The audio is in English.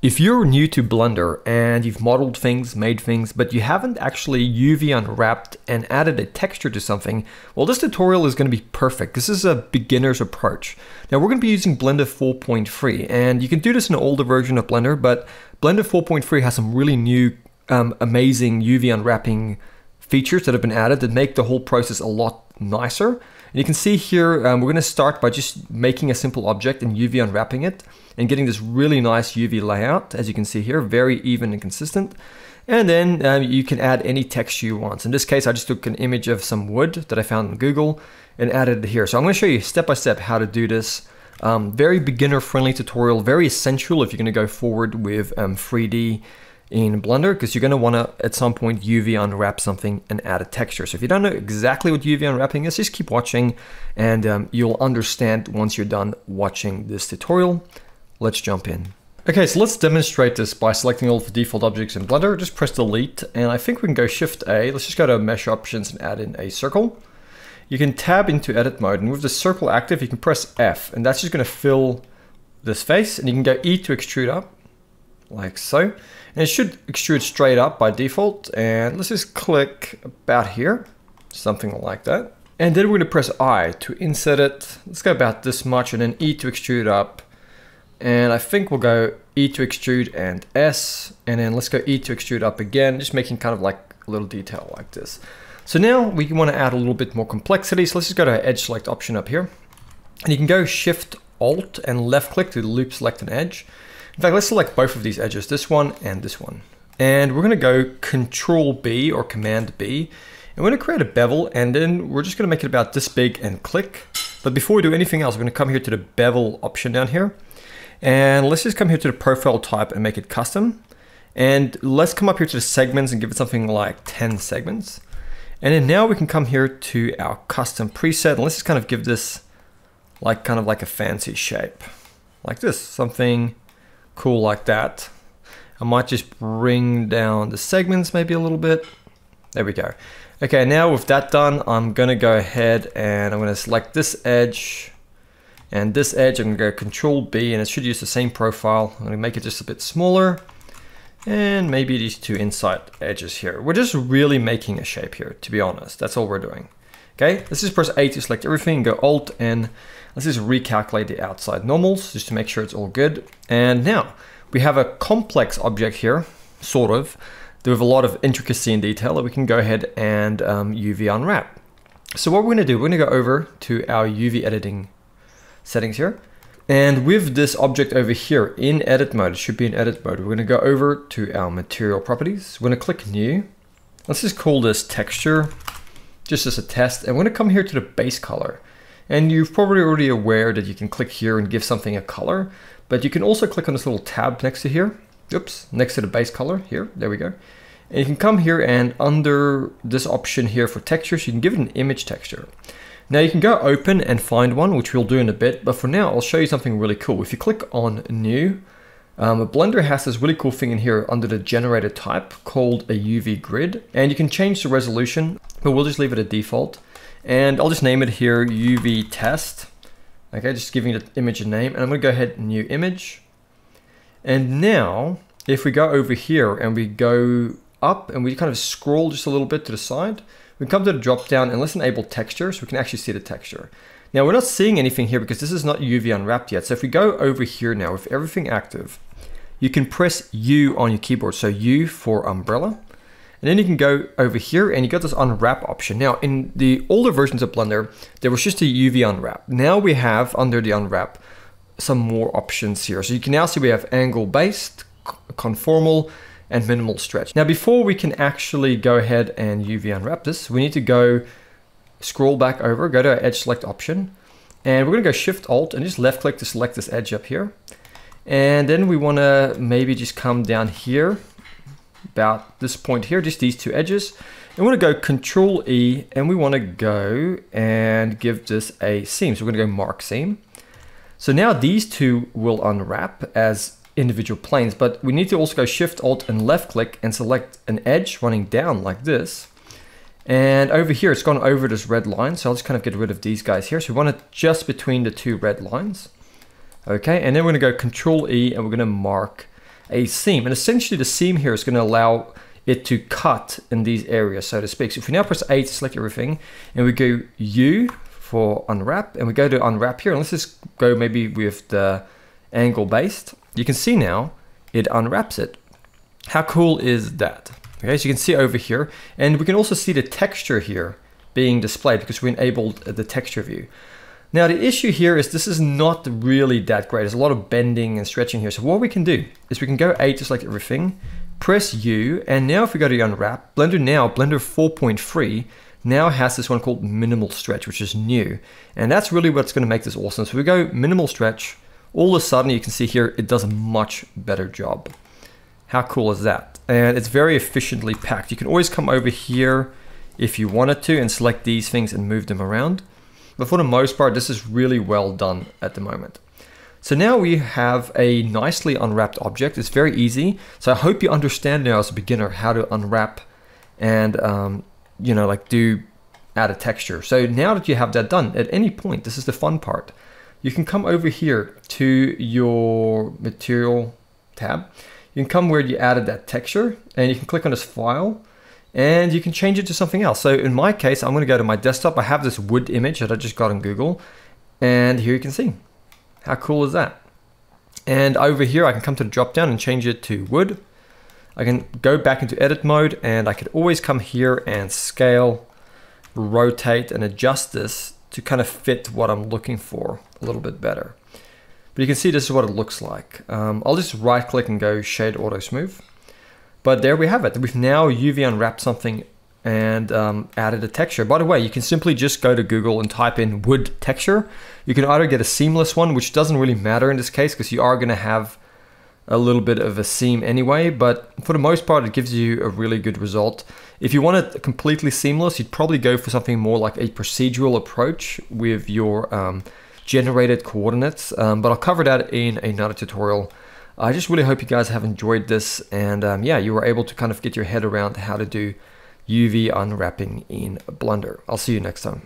If you're new to Blender and you've modeled things, made things, but you haven't actually UV unwrapped and added a texture to something, well, this tutorial is going to be perfect. This is a beginner's approach. Now, we're going to be using Blender 4.3, and you can do this in an older version of Blender, but Blender 4.3 has some really new, um, amazing UV unwrapping features that have been added that make the whole process a lot nicer. And you can see here, um, we're going to start by just making a simple object and UV unwrapping it and getting this really nice UV layout, as you can see here, very even and consistent. And then um, you can add any text you want. In this case, I just took an image of some wood that I found on Google and added it here. So I'm going to show you step by step how to do this. Um, very beginner friendly tutorial, very essential if you're going to go forward with um, 3D in Blender because you're going to want to at some point UV unwrap something and add a texture. So if you don't know exactly what UV unwrapping is, just keep watching and um, you'll understand once you're done watching this tutorial. Let's jump in. Okay, so let's demonstrate this by selecting all the default objects in Blender. Just press delete and I think we can go shift A. Let's just go to mesh options and add in a circle. You can tab into edit mode and with the circle active, you can press F and that's just going to fill this face and you can go E to extrude up like so. And it should extrude straight up by default. And let's just click about here, something like that. And then we're gonna press I to insert it. Let's go about this much and then E to extrude up. And I think we'll go E to extrude and S. And then let's go E to extrude up again, just making kind of like a little detail like this. So now we want to add a little bit more complexity. So let's just go to our edge select option up here. And you can go shift alt and left click to loop select an edge. In fact, let's select both of these edges, this one and this one. And we're gonna go Control B or Command B. And we're gonna create a bevel and then we're just gonna make it about this big and click. But before we do anything else, we're gonna come here to the bevel option down here. And let's just come here to the profile type and make it custom. And let's come up here to the segments and give it something like 10 segments. And then now we can come here to our custom preset and let's just kind of give this like kind of like a fancy shape like this, something cool like that. I might just bring down the segments maybe a little bit. There we go. Okay, now with that done, I'm gonna go ahead and I'm gonna select this edge and this edge, I'm gonna go Control B and it should use the same profile. I'm gonna make it just a bit smaller and maybe these two inside edges here. We're just really making a shape here, to be honest. That's all we're doing. Okay, let's just press A to select everything, go Alt and let's just recalculate the outside normals just to make sure it's all good. And now we have a complex object here, sort of, with a lot of intricacy and detail that we can go ahead and um, UV unwrap. So what we're gonna do, we're gonna go over to our UV editing settings here. And with this object over here in edit mode, it should be in edit mode, we're gonna go over to our material properties. We're gonna click new. Let's just call this texture just as a test. And we're gonna come here to the base color. And you've probably already aware that you can click here and give something a color, but you can also click on this little tab next to here. Oops, next to the base color here, there we go. And you can come here and under this option here for textures, you can give it an image texture. Now you can go open and find one, which we'll do in a bit, but for now, I'll show you something really cool. If you click on new, um, Blender has this really cool thing in here under the generator type called a UV grid, and you can change the resolution, but we'll just leave it at default. And I'll just name it here UV test. Okay, just giving the image a name, and I'm gonna go ahead new image. And now, if we go over here and we go up and we kind of scroll just a little bit to the side, we come to the drop down and let's enable texture so we can actually see the texture. Now we're not seeing anything here because this is not UV unwrapped yet. So if we go over here now with everything active, you can press U on your keyboard. So U for umbrella. And then you can go over here and you got this unwrap option. Now in the older versions of Blender, there was just a UV unwrap. Now we have under the unwrap some more options here. So you can now see we have angle based, conformal, and minimal stretch. Now before we can actually go ahead and UV unwrap this, we need to go scroll back over, go to our edge select option, and we're gonna go shift alt and just left click to select this edge up here. And then we wanna maybe just come down here, about this point here, just these two edges. And we wanna go control E and we wanna go and give this a seam. So we're gonna go mark seam. So now these two will unwrap as individual planes, but we need to also go shift alt and left click and select an edge running down like this. And over here, it's gone over this red line. So I'll just kind of get rid of these guys here. So we want it just between the two red lines. Okay, and then we're gonna go control E and we're gonna mark a seam. And essentially the seam here is going to allow it to cut in these areas, so to speak. So if we now press A to select everything, and we go U for unwrap, and we go to unwrap here, and let's just go maybe with the angle based, you can see now it unwraps it. How cool is that? Okay, so you can see over here, and we can also see the texture here being displayed because we enabled the texture view. Now the issue here is this is not really that great. There's a lot of bending and stretching here. So what we can do is we can go A just like everything, press U, and now if we go to unwrap, Blender now, Blender 4.3, now has this one called minimal stretch, which is new. And that's really what's gonna make this awesome. So we go minimal stretch, all of a sudden you can see here, it does a much better job. How cool is that? And it's very efficiently packed. You can always come over here if you wanted to and select these things and move them around. But for the most part, this is really well done at the moment. So now we have a nicely unwrapped object. It's very easy. So I hope you understand now as a beginner how to unwrap and, um, you know, like do add a texture. So now that you have that done, at any point, this is the fun part. You can come over here to your material tab. You can come where you added that texture and you can click on this file and you can change it to something else. So in my case, I'm going to go to my desktop. I have this wood image that I just got on Google, and here you can see. How cool is that? And over here, I can come to the drop down and change it to wood. I can go back into edit mode and I could always come here and scale, rotate and adjust this to kind of fit what I'm looking for a little bit better. But you can see this is what it looks like. Um, I'll just right click and go shade auto smooth. But there we have it. We've now UV unwrapped something and um, added a texture. By the way, you can simply just go to Google and type in wood texture. You can either get a seamless one, which doesn't really matter in this case because you are going to have a little bit of a seam anyway, but for the most part, it gives you a really good result. If you want it completely seamless, you'd probably go for something more like a procedural approach with your um, generated coordinates, um, but I'll cover that in another tutorial I just really hope you guys have enjoyed this and um, yeah, you were able to kind of get your head around how to do UV unwrapping in Blender. I'll see you next time.